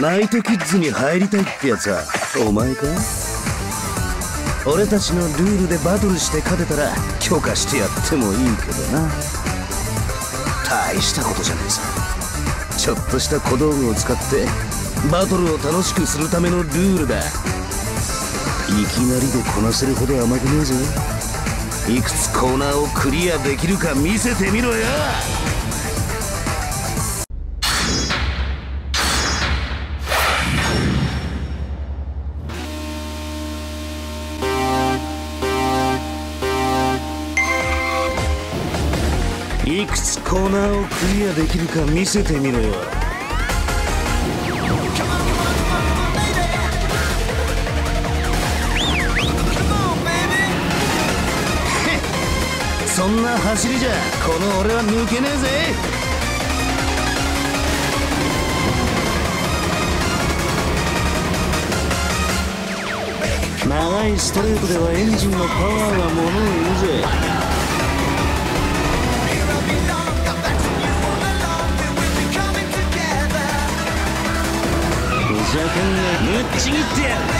ナイトキッズに入りたいってやつはお前か？俺たちのルールでバトルして勝てたら許可してやってもいいけどな。大したことじゃねえさ。ちょっとした小道具を使ってバトルを楽しくするためのルールだ。いきなりでこなせるほど甘くねえぞいくつコーナーをクリアできるか見せてみろよ。コーナーをクリアできるか見せてみろよ。そんな走りじゃこの俺は抜けねえぜ。長いストレートではエンジンのパワーがものを言うぜ。ちぎってやる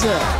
是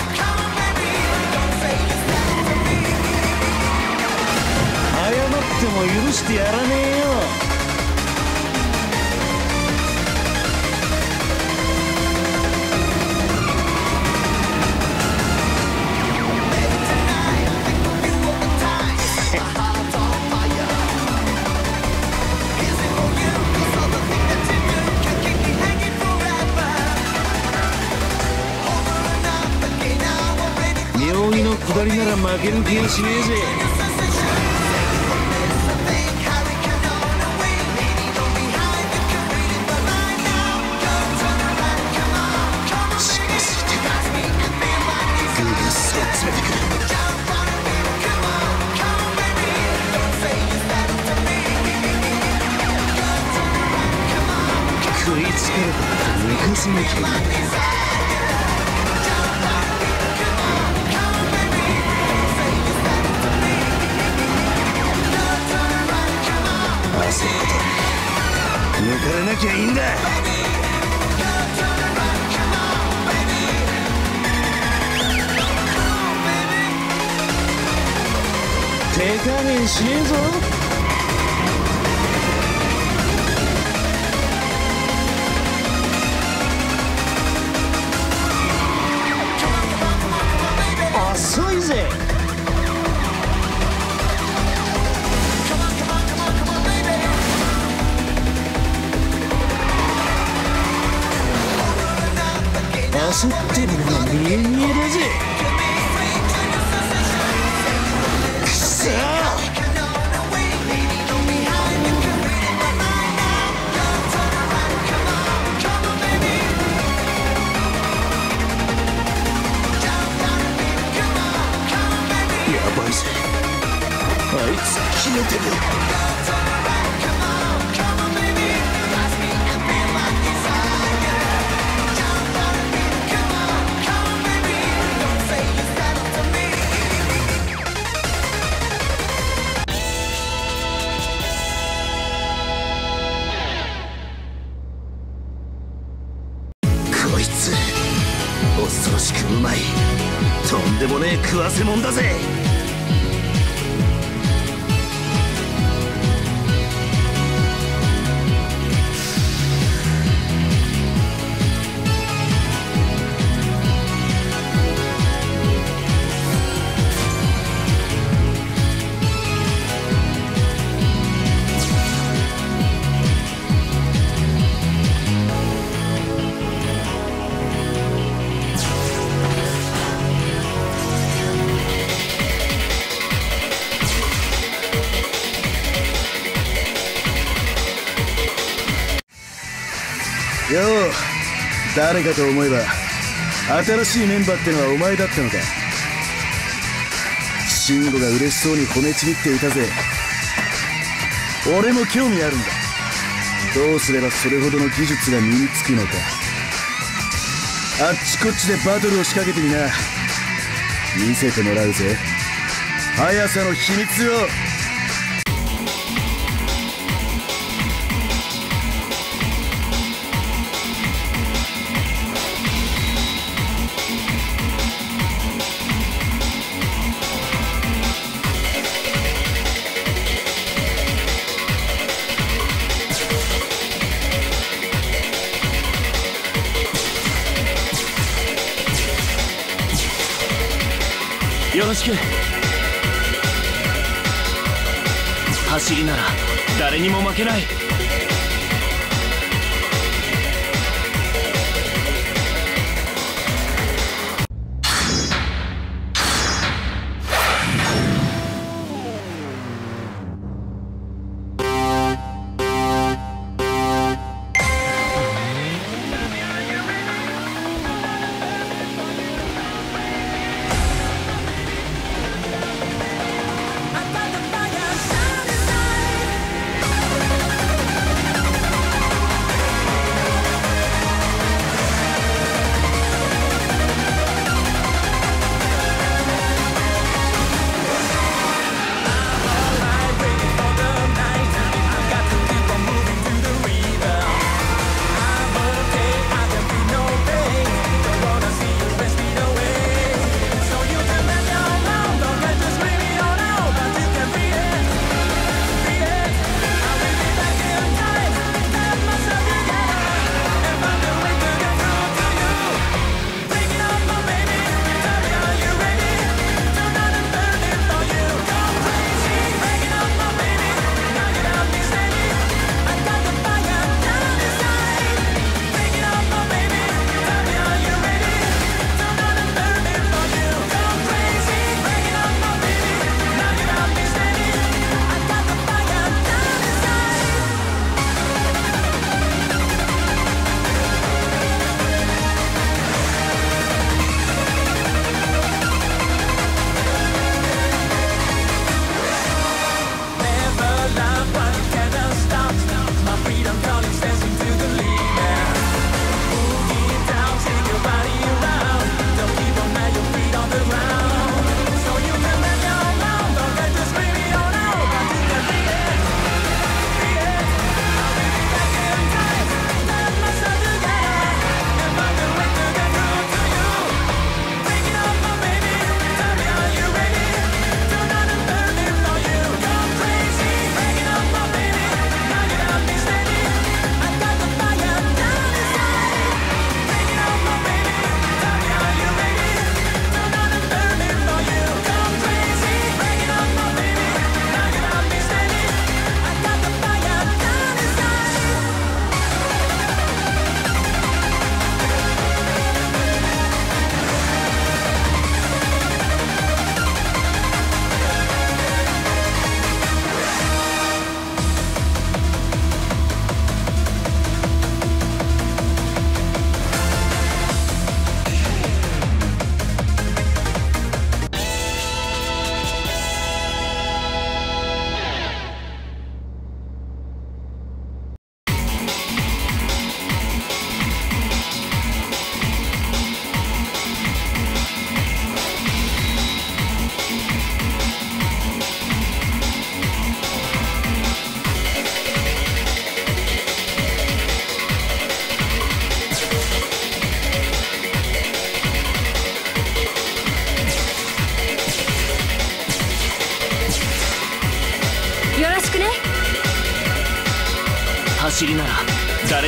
ら負加減しね決めてるこいつ恐ろしくうまい。とんでもねえ食わせもんだぜ。誰かと思えば新しいメンバーってのはお前だったのか。慎吾が嬉しそうに褒めちぎっていたぜ。俺も興味あるんだ。どうすればそれほどの技術が身につくのか。あっちこっちでバトルを仕掛けてみな。見せてもらうぜ。速さの秘密を。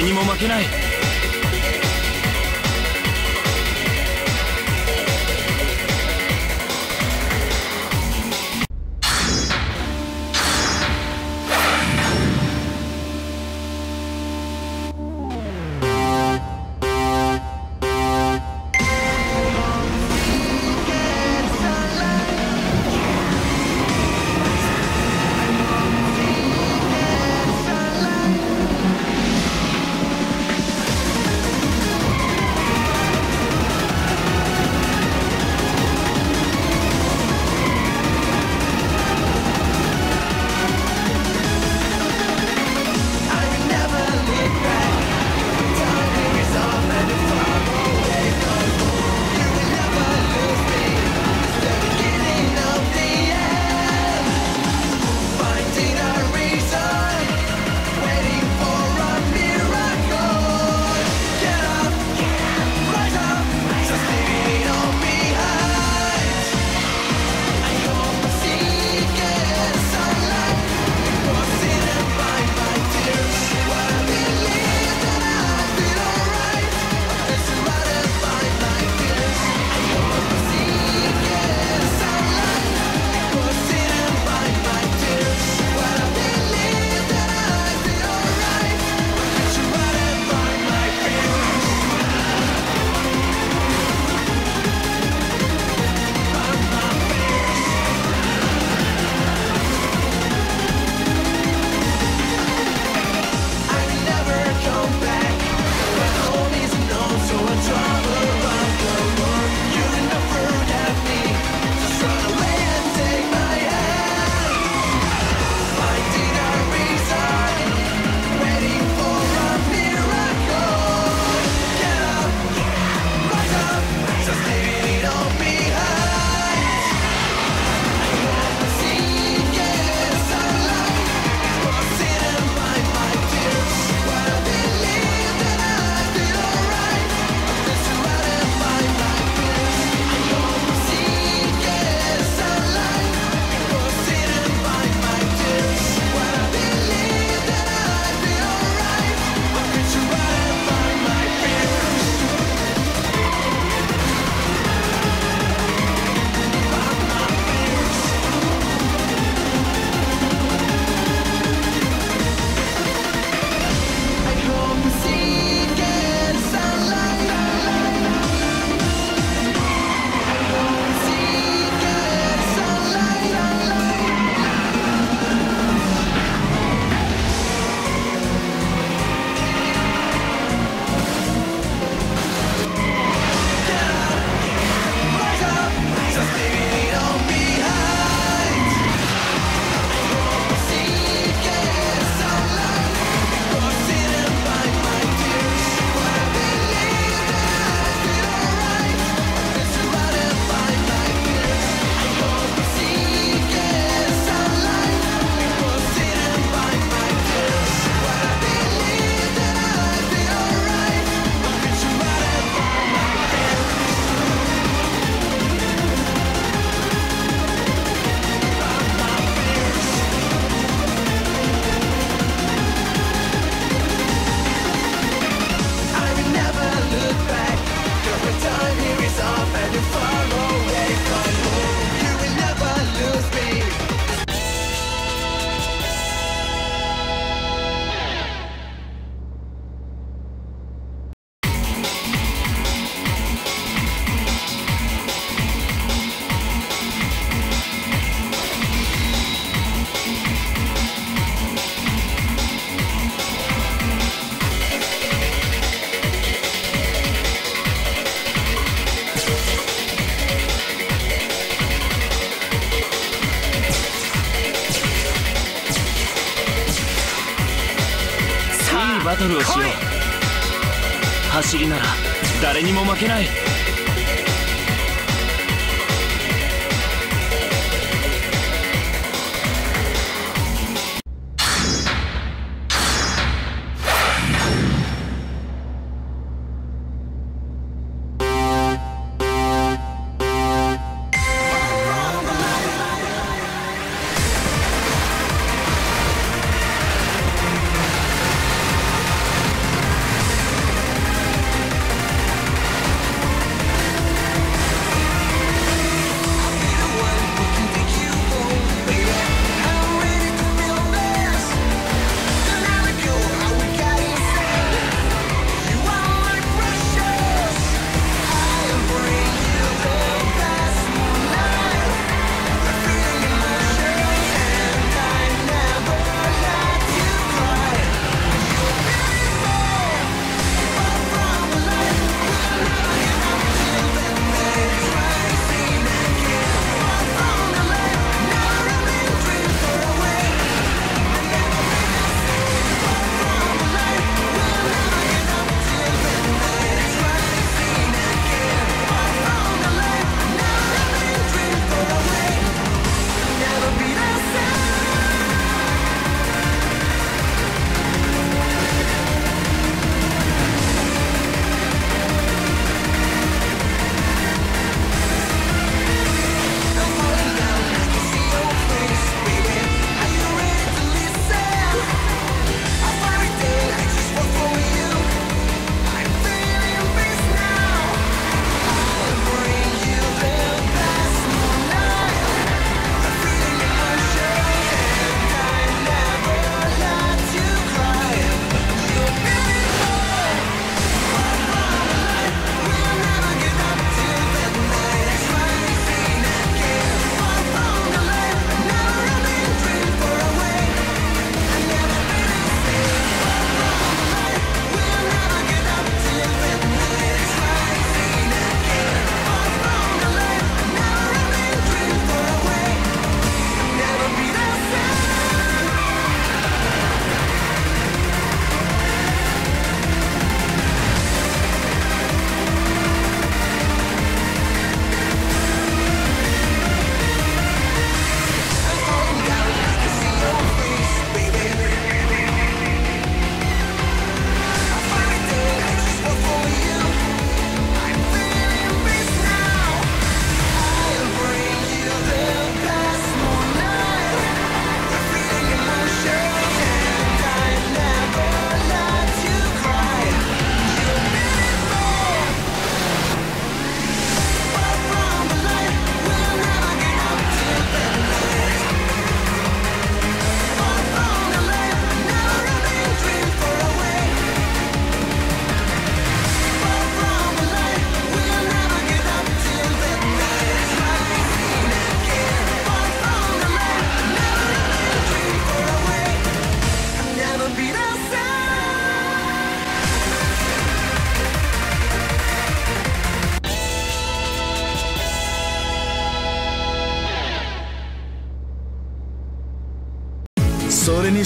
誰にも負けない。負けない。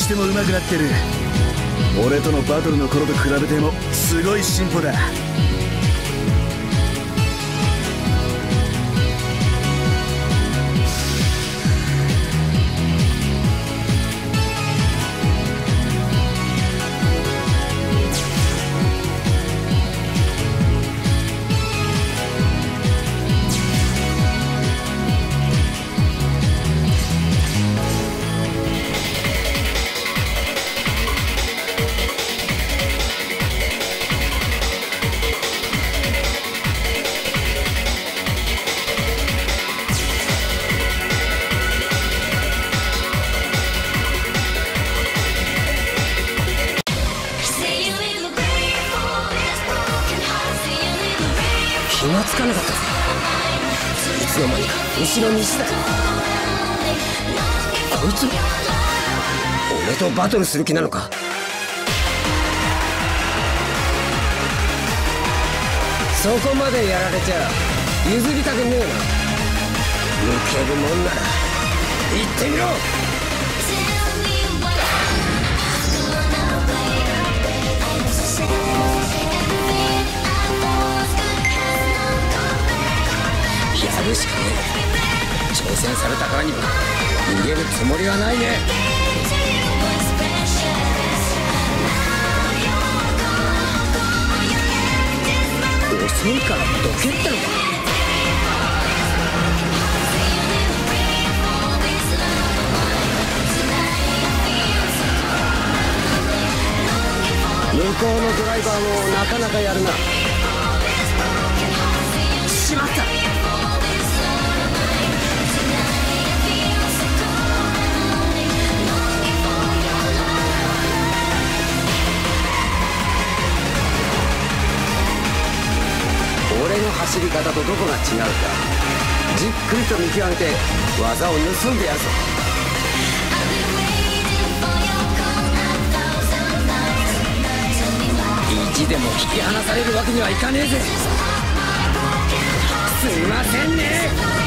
しても上手くなってる。俺とのバトルの頃と比べてもすごい進歩だ。かなかった。いつの間にか後ろにした。こいつ俺とバトルする気なのか？そこまでやられちゃ譲りたくねえな。抜けるもんなら行ってみろ。るしかねえ。挑戦されたからには逃げるつもりはないね。遅いからどけってのか。向こうのドライバーもなかなかやるな。走り方とどこが違うかじっくりと見極めて技を盗んでやるぞ。意地でも引き離されるわけにはいかねえぜ。すいませんね。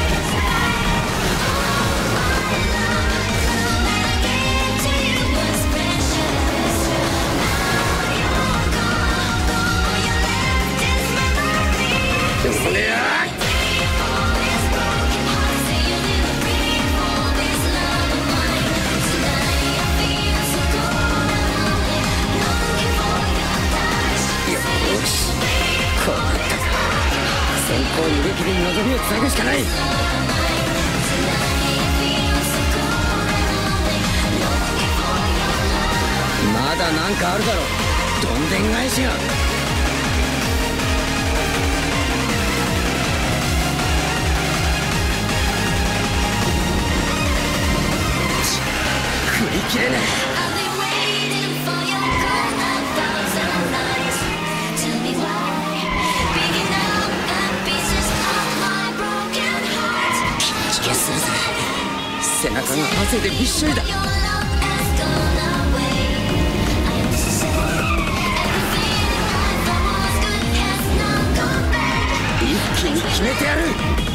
これやよしこうなったか先行逃げ切りに望みをつなぐしかない。まだなんかあるだろどんでん返しが。振り切れねえ。気がするぜ。背中が汗でびっしょりだ。一気に決めてやる。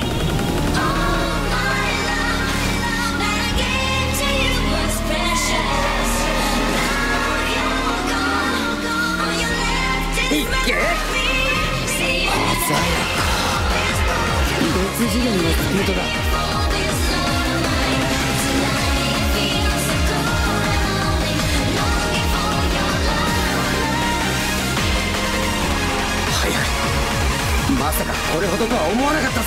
鮮やか別次元のスピードだ。速い。まさかこれほどとは思わなかったぜ。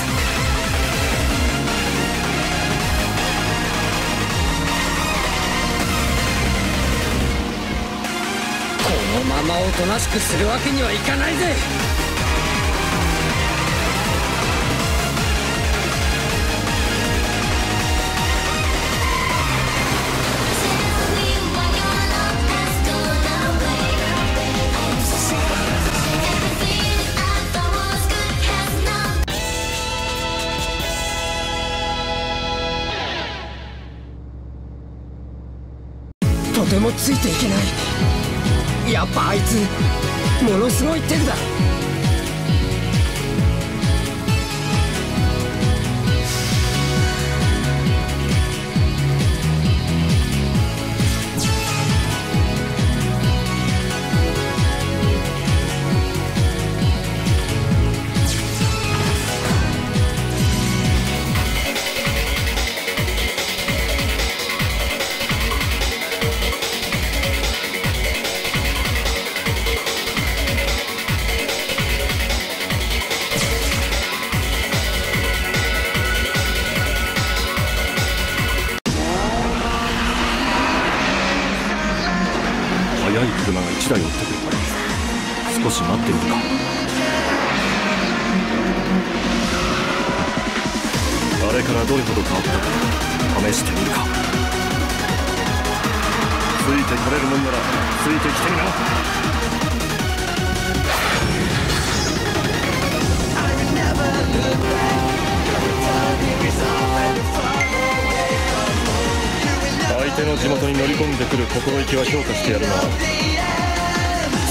このままおとなしくするわけにはいかないぜ。とてもついていけない。やっぱあいつものすごいテクだ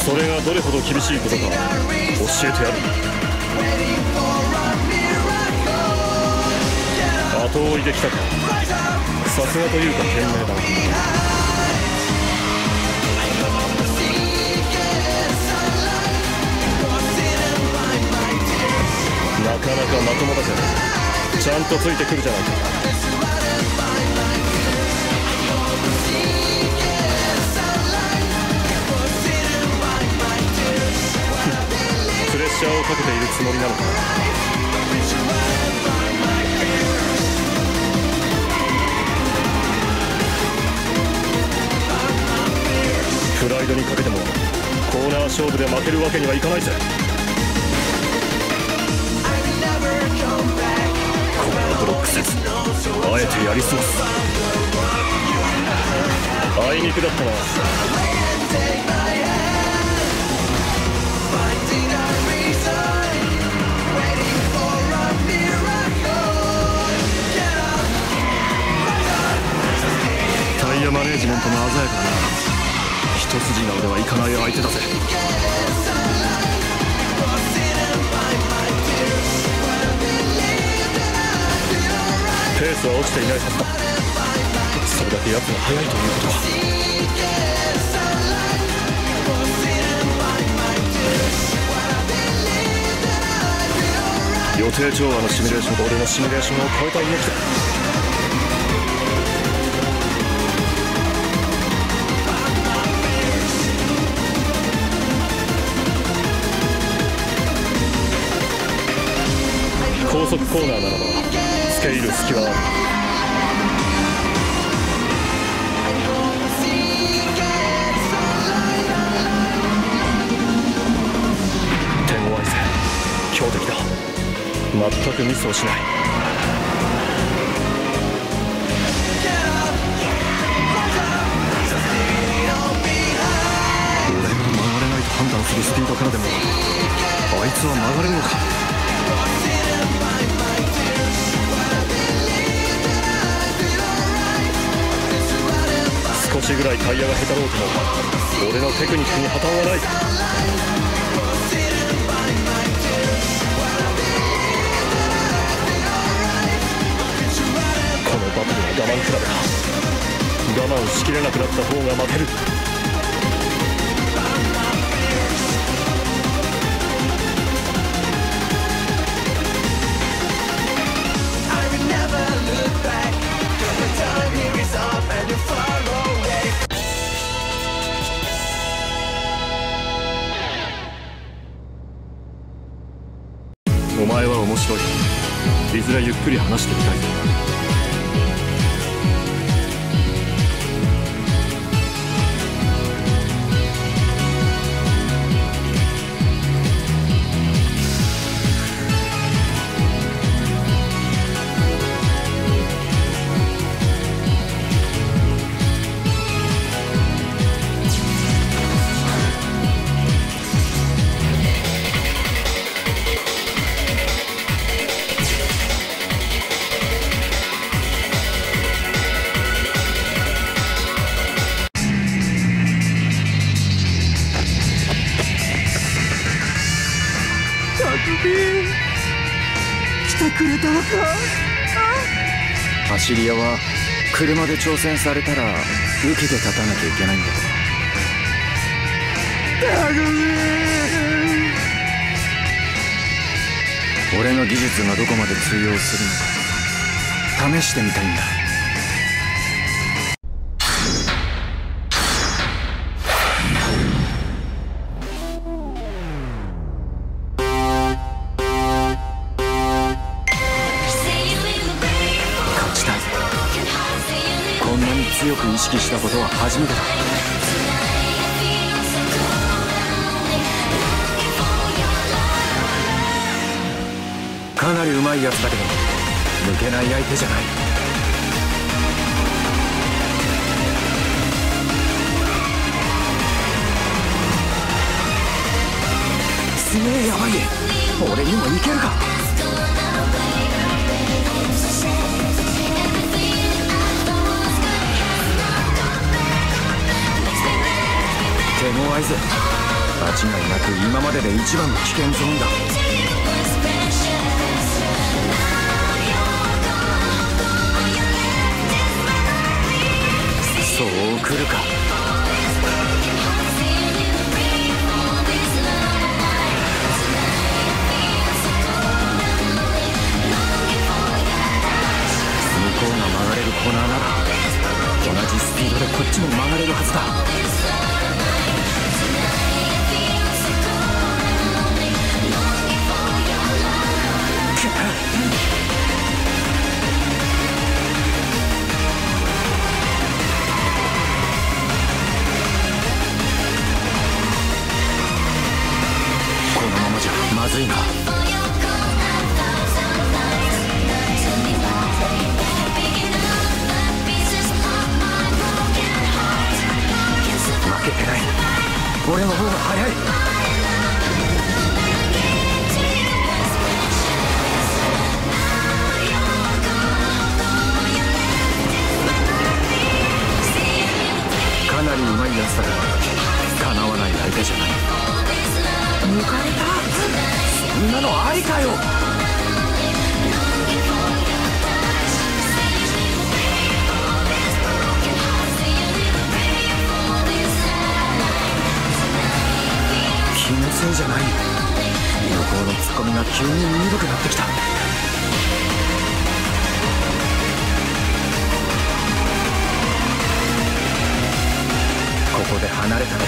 それがどれほど厳しいことか教えてやる。後追いできたかさすがというか賢明だな。かなかまともだぜちゃんとついてくるじゃないか。ッシャーをかけているつもりなのか。プライドにかけてもコーナー勝負で負けるわけにはいかないぜ。これはブロックせずあえてやり過ごす。あいにくだったな。タイヤマネージメントも鮮やかだな。一筋縄ではいかない相手だぜ。ペースは落ちていないはずだ。それだけ奴が速いということは。予定調和のシミュレーションと俺のシミュレーションを超えた動きだ。速コーナーならば付け入る隙はある天王イゼ強敵だ全くミスをしない。俺が曲がれないと判断するスピードからでもあいつは曲がれるのか？少しぐらいタイヤが下手ろうとも俺のテクニックに破綻はない。このバトルは我慢比べだ。我慢しきれなくなった方が負ける。前は面白い。いずれゆっくり話してみたい。ぜ走り屋は車で挑戦されたら受けて立たなきゃいけないんだ俺の技術がどこまで通用するのか。試してみたいんだ意識したことは初めてだ。かなりうまいやつだけど抜けない相手じゃない。すげえやばい。俺にもいけるか？手ごわいぜ間違いなく今までで一番危険ゾーンだ。そう来るか。向こうが曲がれるコーナーなら同じスピードでこっちも曲がれるはずだ。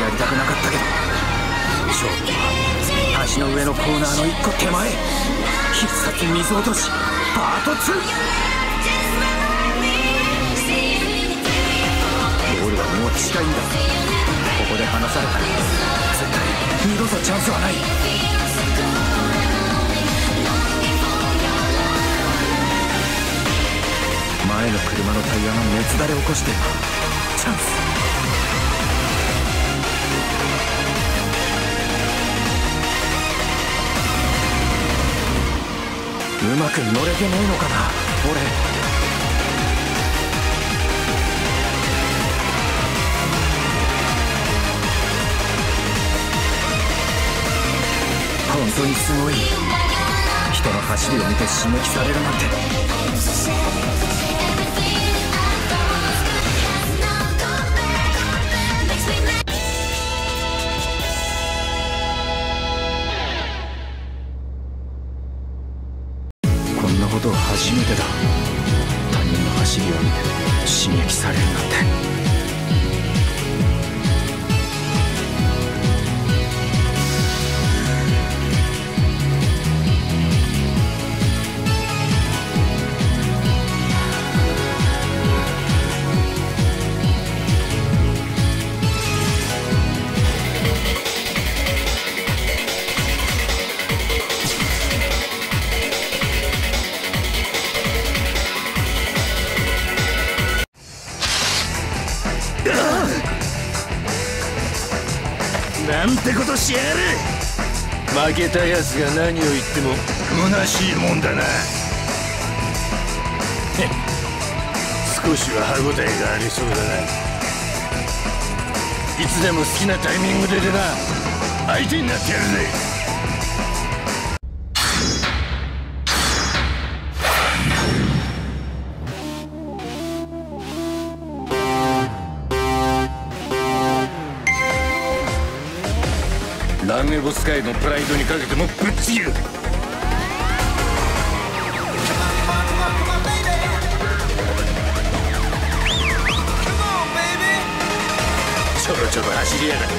やりたくなかったけど勝負は橋の上のコーナーの一個手前。必殺水落としパート 2! ゴールはもう近いんだ。ここで離された。ら絶対二度とチャンスはない。前の車のタイヤが熱だれ起こしてチャンス。うまく乗れてねえのかな俺。本当にすごい。人の走りを見て刺激されるなんて。けたやつが何を言っても虚しいもんだな。少しは歯応えがありそうだな。いつでも好きなタイミングで出な相手になってやるぜ。ランゲボス界のプライドにかけてもぶっちぎる。ちょろちょろ走りやがって。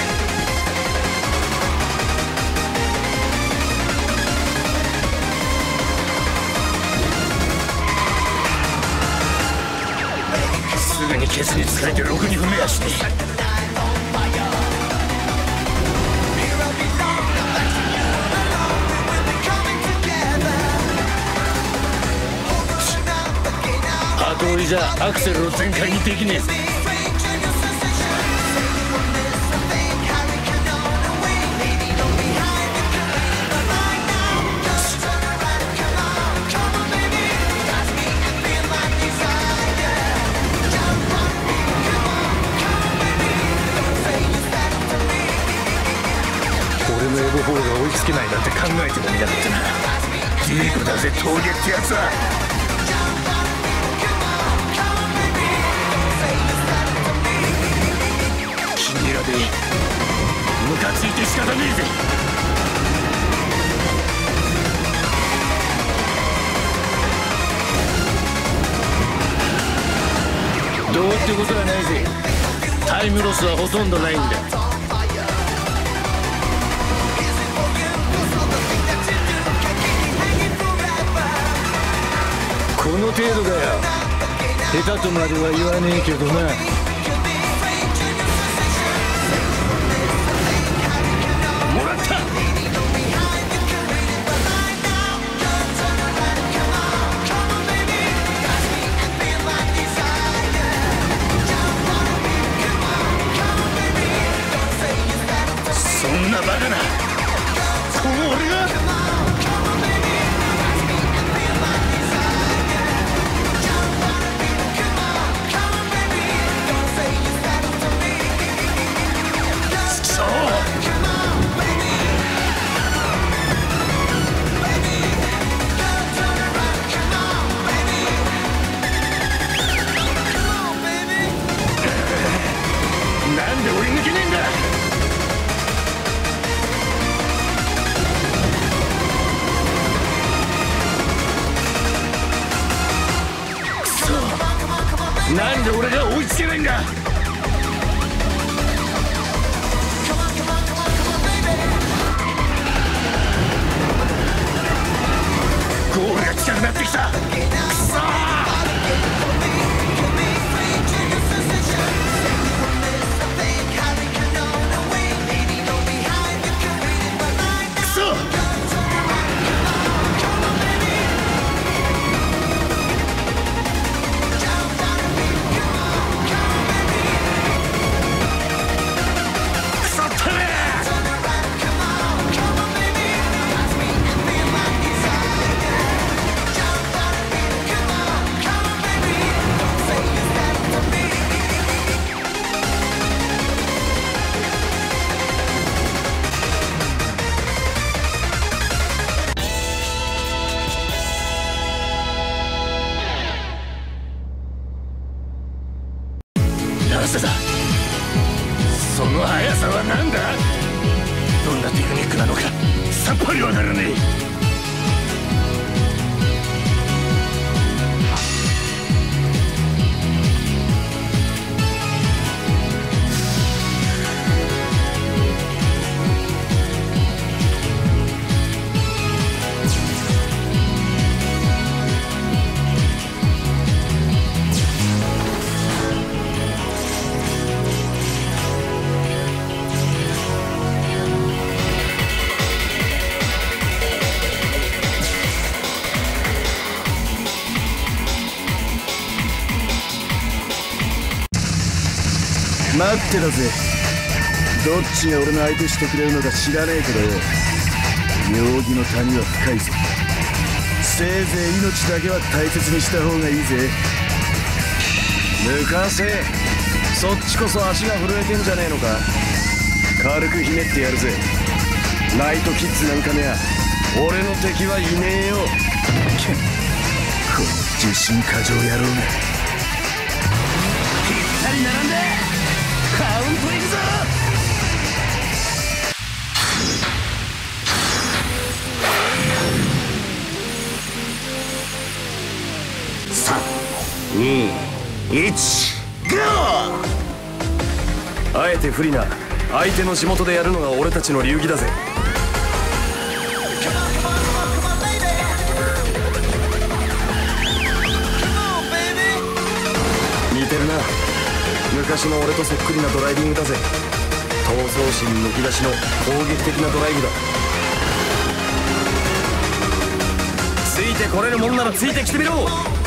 すぐにケツに疲れてろくに踏めやしねりじゃアクセルを全開にできねえ。俺のエボホールが追いつけないなんて考えてもみなかったな。ディークだぜ峠ってやつは。キンゲラでムカついて仕方ねえぜ。どうってことはないぜ。タイムロスはほとんどないんだ。この程度だよ。下手とまでは言わねえけどな。俺さは何だ?どんなテクニックなのかさっぱりわからねえ。待ってたぜ。どっちが俺の相手してくれるのか知らねえけどよ。妙義の谷は深いぞせいぜい命だけは大切にした方がいいぜ。抜かせ。そっちこそ足が震えてんじゃねえのか。軽くひねってやるぜ。ナイトキッズなんかにゃ俺の敵はいねえよ。この自信過剰野郎が2ゴー。あえて不利な相手の地元でやるのが俺たちの流儀だぜ。似てるな。昔の俺とそっくりなドライビングだぜ。闘争心むき出しの攻撃的なドライブだ。ついてこれるもんならついてきてみろ。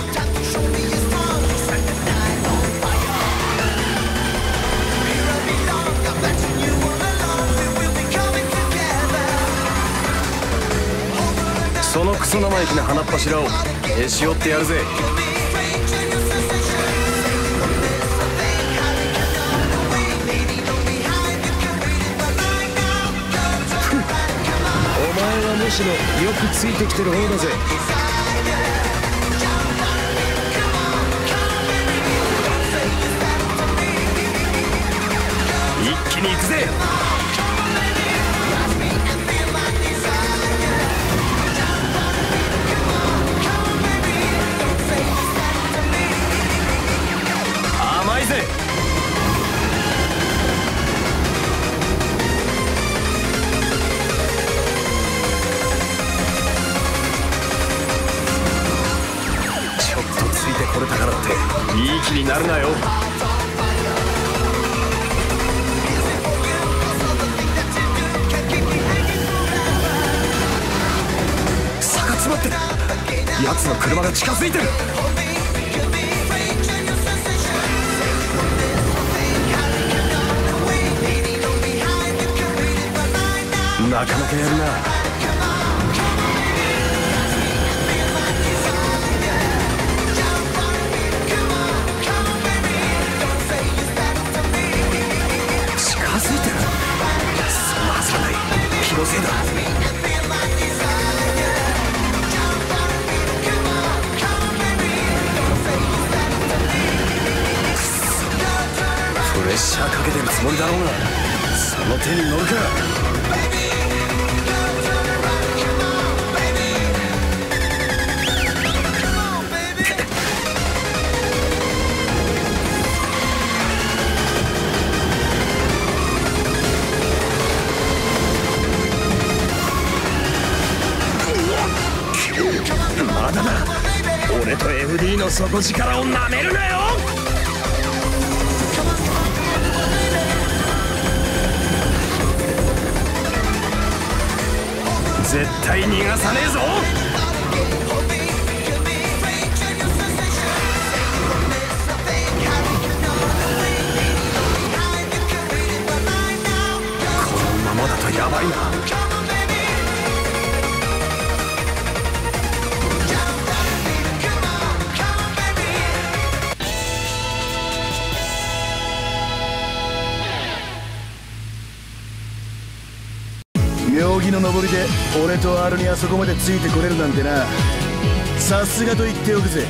そのクソ生意気な鼻っ柱をへし折ってやるぜ。お前はむしろよくついてきてる方だぜ。一気に行くぜ。になるなよ。差が詰まってる。奴の車が近づいてる。なかなかやるな。の底力をなめるなよ！絶対逃がさねえぞ！このままだとヤバいな！登りで俺と R にあそこまでついてこれるなんてな。さすがと言っておくぜ。